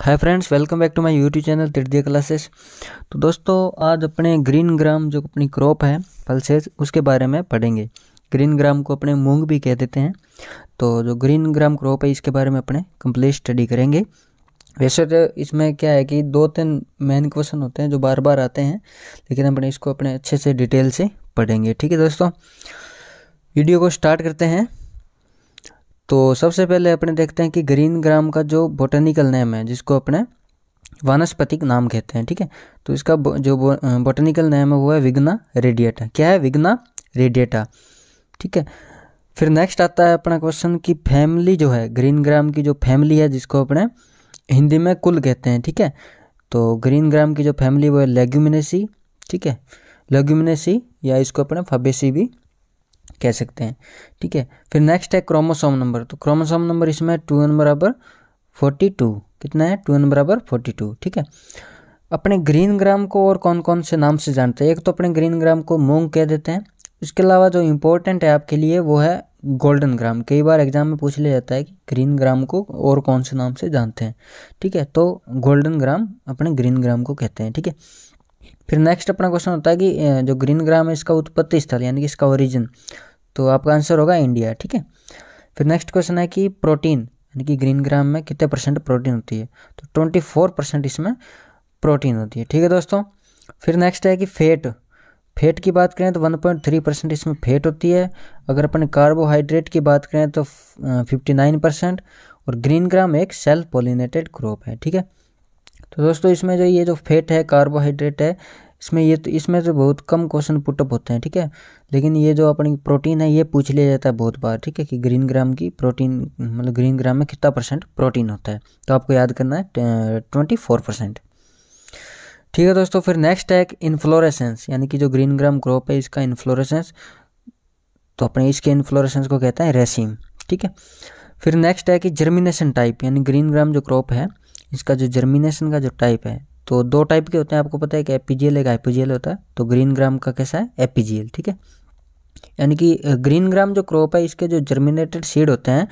Hi friends welcome back to my YouTube channel तृतीय classes तो दोस्तों, आज अपने ग्रीन ग्राम जो अपनी क्रॉप है पल्सेज उसके बारे में पढ़ेंगे। ग्रीन ग्राम को अपने मूंग भी कह देते हैं। तो जो ग्रीन ग्राम क्रॉप है, इसके बारे में अपने कंप्लीट स्टडी करेंगे। वैसे तो इसमें क्या है कि दो तीन मेन क्वेश्चन होते हैं जो बार बार आते हैं, लेकिन अपने इसको अपने अच्छे से डिटेल से पढ़ेंगे। ठीक है दोस्तों वीडियो को स्टार्ट करते हैं। तो सबसे पहले अपने देखते हैं कि ग्रीन ग्राम का जो बोटेनिकल नेम है, जिसको अपने वानस्पतिक नाम कहते हैं, ठीक है? तो इसका जो बोटेनिकल नेम है, वो है विग्ना रेडिएटा क्या है विग्ना रेडिएटा ठीक है? फिर नेक्स्ट आता है अपना क्वेश्चन कि फैमिली जो है, ग्रीन ग्राम की जो फैमिली है, जिसको अपने हिंदी में कुल कहते हैं, ठीक है? तो ग्रीन ग्राम की जो फैमिली वो है लेग्यूमिनेसी, ठीक है? लेग्यूमिनेसी या इसको अपने फबेसी भी कह सकते हैं, ठीक है? फिर नेक्स्ट है क्रोमोसोम नंबर तो क्रोमोसोम नंबर इसमें टू एन बराबर फोर्टी टू कितना है? टू एन बराबर फोर्टी टू ठीक है? अपने ग्रीन ग्राम को और कौन कौन से नाम से जानते हैं? एक तो अपने ग्रीन ग्राम को मूंग कह देते हैं इसके अलावा जो इम्पोर्टेंट है आपके लिए वो है गोल्डन ग्राम कई बार एग्ज़ाम में पूछ लिया जाता है कि ग्रीन ग्राम को और कौन से नाम से जानते हैं, ठीक है? तो गोल्डन ग्राम अपने ग्रीन ग्राम को कहते हैं, ठीक है? फिर नेक्स्ट अपना क्वेश्चन होता है कि जो ग्रीन ग्राम है, इसका उत्पत्ति स्थल, यानी कि इसका ओरिजिन तो आपका आंसर होगा इंडिया ठीक है? फिर नेक्स्ट क्वेश्चन है कि प्रोटीन यानी कि ग्रीन ग्राम में कितने परसेंट प्रोटीन होती है? तो ट्वेंटी फोर परसेंट इसमें प्रोटीन होती है, ठीक है दोस्तों? फिर नेक्स्ट है कि फेट फेट की बात करें तो वन पॉइंट थ्री परसेंट इसमें फेट होती है। अगर अपन कार्बोहाइड्रेट की बात करें तो फिफ्टी नाइन परसेंट और ग्रीन ग्राम एक सेल्फ पोलिनेटेड क्रॉप है, ठीक है? तो दोस्तों, इसमें जो ये जो फैट है कार्बोहाइड्रेट है, इसमें ये तो इसमें तो बहुत कम क्वेश्चन पुटअप होते हैं, ठीक है? लेकिन ये जो अपनी प्रोटीन है, ये पूछ लिया जाता है बहुत बार, ठीक है? कि ग्रीन ग्राम की प्रोटीन मतलब ग्रीन ग्राम में कितना परसेंट प्रोटीन होता है? तो आपको याद करना है ट्वेंटी फोर परसेंट ठीक है दोस्तों, फिर नेक्स्ट है इन्फ्लोरेसेंस यानी कि जो ग्रीन ग्राम क्रॉप है, इसका इन्फ्लोरेसेंस तो अपने इसके इन्फ्लोरेसेंस को कहते हैं रेसिम ठीक है? फिर नेक्स्ट है कि जर्मिनेशन टाइप यानी ग्रीन ग्राम जो क्रॉप है इसका जो जर्मिनेशन का जो टाइप है तो दो टाइप के होते हैं, आपको पता है कि एपीजीएल एक हाइपोजीएल होता है तो ग्रीन ग्राम का कैसा है? एपीजीएल, ठीक है? यानी कि ग्रीन ग्राम जो क्रॉप है, इसके जो जर्मिनेटेड सीड होते हैं,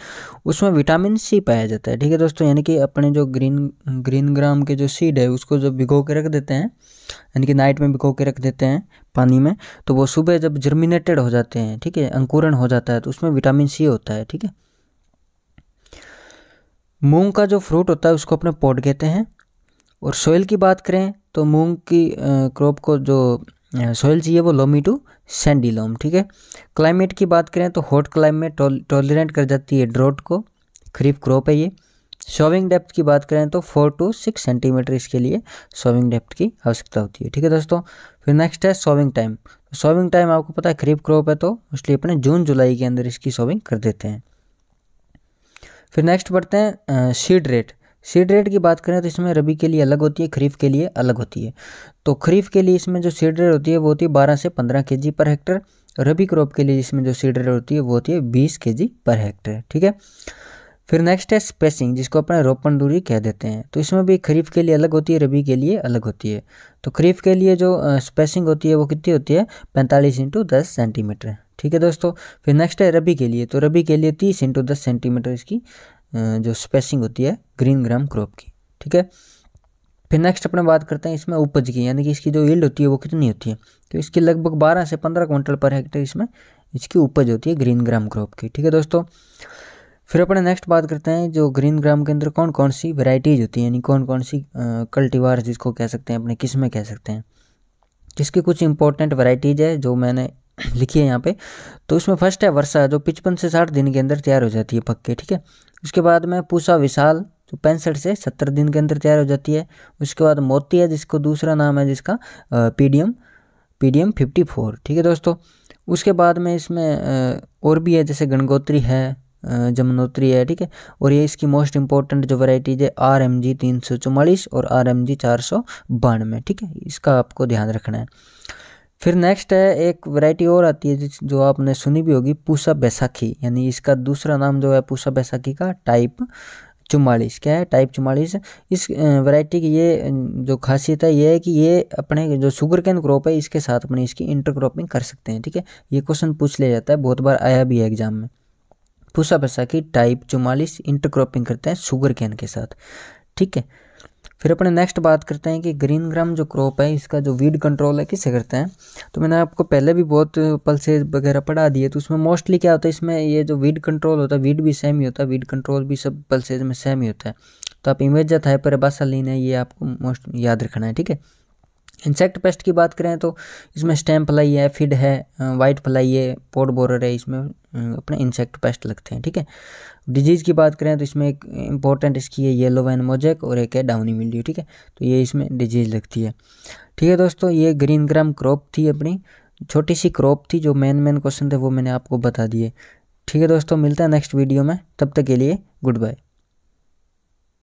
उसमें विटामिन सी पाया जाता है, ठीक है दोस्तों? यानी कि अपने जो ग्रीन ग्रीन ग्राम के जो सीड है, उसको जब भिगो के रख देते हैं, यानी कि नाइट में भिगो के रख देते हैं पानी में तो वो सुबह जब जर्मिनेटेड हो जाते हैं, ठीक है, अंकुरण हो जाता है तो उसमें विटामिन सी होता है, ठीक है? मूंग का जो फ्रूट होता है, उसको अपने पॉड कहते हैं। और सॉइल की बात करें तो मूंग की क्रॉप को जो सॉइल चाहिए, वो लोमी टू सैंडी लोम, ठीक है? क्लाइमेट की बात करें तो हॉट क्लाइमेट टॉलरेंट कर जाती है ड्रॉट को। खरीफ क्रॉप है ये। शोविंग डेप्थ की बात करें तो फोर टू सिक्स सेंटीमीटर इसके लिए शोविंग डेप्थ की आवश्यकता होती है, ठीक है दोस्तों? फिर नेक्स्ट है शोविंग टाइम। शोविंग टाइम, आपको पता है, खरीफ क्रॉप है तो इसलिए अपने जून जुलाई के अंदर इसकी शोविंग कर देते हैं। फिर नेक्स्ट बढ़ते हैं सीड रेट सीड रेट की बात करें तो इसमें रबी के लिए अलग होती है, खरीफ के लिए अलग होती है. तो खरीफ के लिए इसमें जो सीड रेट होती है, वो होती है बारह से पंद्रह के जी पर हेक्टर रबी क्रॉप के लिए इसमें जो सीड रेट होती है, वो होती है बीस के जी पर हेक्टर ठीक है? फिर नेक्स्ट है स्पेसिंग जिसको अपने रोपण दूरी कह देते हैं। तो इसमें भी खरीफ के लिए अलग होती है, रबी के लिए अलग होती है। तो खरीफ के लिए जो स्पेसिंग होती है, वो कितनी होती है? पैंतालीस इंटू दस सेंटीमीटर ठीक है दोस्तों? फिर नेक्स्ट है रबी के लिए। तो रबी के लिए तीस इंटू दस सेंटीमीटर इसकी जो स्पेसिंग होती है ग्रीन ग्राम क्रॉप की। ठीक है? फिर नेक्स्ट अपने बात करते हैं इसमें उपज की, यानी कि इसकी जो ईल्ड होती है, वो कितनी होती है? तो इसकी लगभग 12 से 15 क्विंटल पर हेक्टेयर इसमें, इसकी उपज होती है ग्रीन ग्राम क्रॉप की। ठीक है दोस्तों? फिर अपने नेक्स्ट बात करते हैं जो ग्रीन ग्राम के अंदर कौन कौन सी वेराइटीज़ होती है, यानी कौन कौन सी कल्टीवार जिसको कह सकते हैं, अपने किस्में कह सकते हैं। जिसकी कुछ इंपॉर्टेंट वेराइटीज़ है, जो मैंने लिखी है यहाँ पे। तो इसमें फ़र्स्ट है वर्षा, जो पिचपन से साठ दिन के अंदर तैयार हो जाती है पक्के, ठीक है? उसके बाद में पूसा विशाल, जो पैंसठ से सत्तर दिन के अंदर तैयार हो जाती है। उसके बाद मोती है, जिसको दूसरा नाम है, जिसका पीडीएम पीडीएम फिफ्टी फोर ठीक है दोस्तों? उसके बाद में इसमें और भी है, जैसे गणगोत्री है जमुनोत्री है, ठीक है? और ये इसकी मोस्ट इंपॉर्टेंट जो वैरायटीज है आर एम जी तीन सौ चौवालीस और आर एम जी चार सौ बानवे, ठीक है? इसका आपको ध्यान रखना है। फिर नेक्स्ट है, एक वैरायटी और आती है जो आपने सुनी भी होगी, पूसा बैसाखी। यानी इसका दूसरा नाम जो है, पूसा बैसाखी का टाइप चुम्बालीस क्या है? टाइप चुम्बालीस इस वैरायटी की ये जो खासियत है, ये है कि ये अपने जो शुगर कैन क्रॉप है, इसके साथ अपने इसकी इंटरक्रॉपिंग कर सकते हैं, ठीक है? ये क्वेश्चन पूछ लिया जाता है, बहुत बार आया भी है एग्ज़ाम में। पूसा बैसाखी टाइप चुम्बालीस इंटरक्रॉपिंग करते हैं शुगर कैन के साथ। ठीक है? फिर अपने नेक्स्ट बात करते हैं कि ग्रीन ग्राम जो क्रॉप है, इसका जो वीड कंट्रोल है किससे करते हैं? तो मैंने आपको पहले भी बहुत पल्सेज वगैरह पढ़ा दिए तो उसमें मोस्टली क्या होता है, इसमें ये जो वीड कंट्रोल होता है वीड भी सेम ही होता है वीड कंट्रोल भी सब पल्सेज में सेम ही होता है। तो आप इमेज है पर बासालीन है, ये आपको मोस्ट याद रखना है, ठीक है? इंसेक्ट पेस्ट की बात करें तो इसमें स्टैम्प फ्लाई है फिड है वाइट फ्लाई है पोट बोरर है, इसमें अपने इंसेक्ट पेस्ट लगते हैं, ठीक है? डिज़ीज़ की बात करें तो इसमें एक इंपॉर्टेंट इसकी है येलो वैन मोजेक और एक है डाउनी मिल्ड्यू ठीक है? तो ये इसमें डिज़ीज़ लगती है। ठीक है दोस्तों, ये ग्रीन ग्राम क्रॉप थी अपनी, छोटी सी क्रॉप थी जो मेन मेन क्वेश्चन थे, वो मैंने आपको बता दिए। ठीक है दोस्तों, मिलता है नेक्स्ट वीडियो में, तब तक के लिए गुड बाय